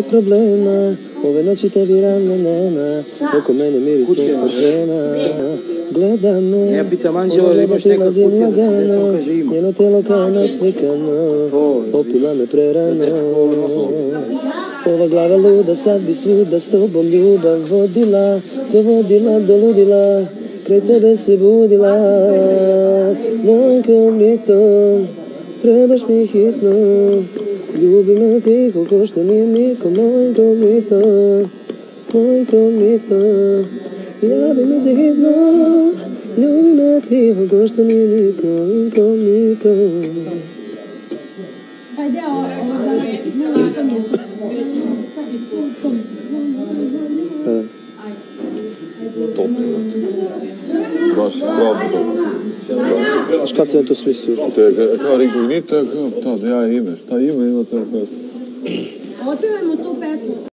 Problema, ove noći tebi ravno nema, oko mene miris tog parfema. Gleda me, Ja pitam Anđelo, ili imaš neka otilazim kutija da se kaže ima. Njeno tijelo kao naslikano, To, opila me prerano. nosi. Ova glava luda, sad bi svuda s tobom ljubav vodila, dovodila do ludila, kraj tebe se budila. Moj komito, trebaš mi hitno, ljubi me tiho ko što nije niko, moj komito, moj komito, javi mi se hitno, ljubi me tiho ko što nije niko, inkomito. Taj deo ovoga izlaganja. E. Top. Baš slabo. Znaš kad sam ja to smislio? To je ka- kao Rigovinito, kao to, da ja ime, šta ime ima to kao... Otpevajmo tu pesmu.